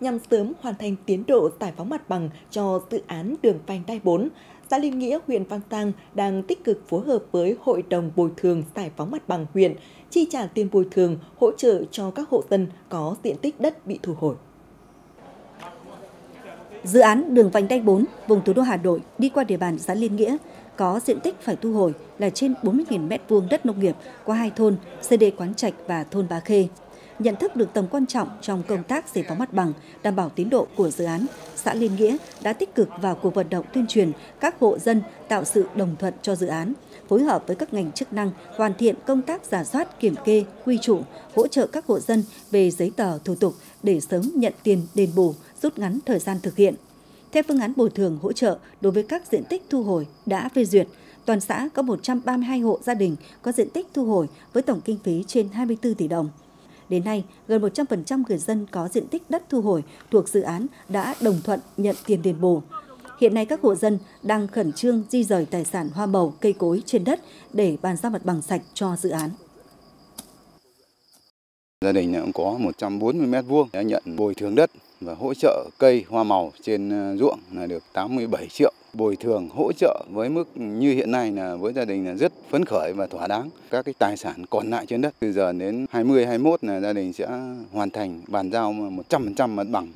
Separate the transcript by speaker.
Speaker 1: nhằm sớm hoàn thành tiến độ giải phóng mặt bằng cho dự án đường vành đai 4. Xã Liên Nghĩa, huyện Văn Giang đang tích cực phối hợp với Hội đồng Bồi thường Giải phóng mặt bằng huyện, chi trả tiền bồi thường, hỗ trợ cho các hộ dân có diện tích đất bị thu hồi.
Speaker 2: Dự án đường vành đai 4 vùng thủ đô Hà Nội đi qua địa bàn xã Liên Nghĩa có diện tích phải thu hồi là trên 40.000 m2 đất nông nghiệp qua hai thôn CD Quán Trạch và thôn Bá Khê. Nhận thức được tầm quan trọng trong công tác giải phóng mặt bằng, đảm bảo tiến độ của dự án, xã Liên Nghĩa đã tích cực vào cuộc vận động tuyên truyền các hộ dân tạo sự đồng thuận cho dự án, phối hợp với các ngành chức năng hoàn thiện công tác giả soát, kiểm kê, quy trụ, hỗ trợ các hộ dân về giấy tờ thủ tục để sớm nhận tiền đền bù, rút ngắn thời gian thực hiện. Theo phương án bồi thường hỗ trợ đối với các diện tích thu hồi đã phê duyệt, toàn xã có 132 hộ gia đình có diện tích thu hồi với tổng kinh phí trên 24 tỷ đồng. Đến nay, gần 100% người dân có diện tích đất thu hồi thuộc dự án đã đồng thuận nhận tiền đền bù. Hiện nay các hộ dân đang khẩn trương di rời tài sản hoa màu, cây cối trên đất để bàn giao mặt bằng sạch cho dự án.
Speaker 3: Gia đình cũng có 140 mét vuông, đã nhận bồi thường đất và hỗ trợ cây, hoa màu trên ờ, ruộng là được 87 triệu. Bồi thường, hỗ trợ với mức như hiện nay là với gia đình là rất phấn khởi và thỏa đáng. Các cái tài sản còn lại trên đất, từ giờ đến 20 21 là gia đình sẽ hoàn thành bàn giao 100% mặt bằng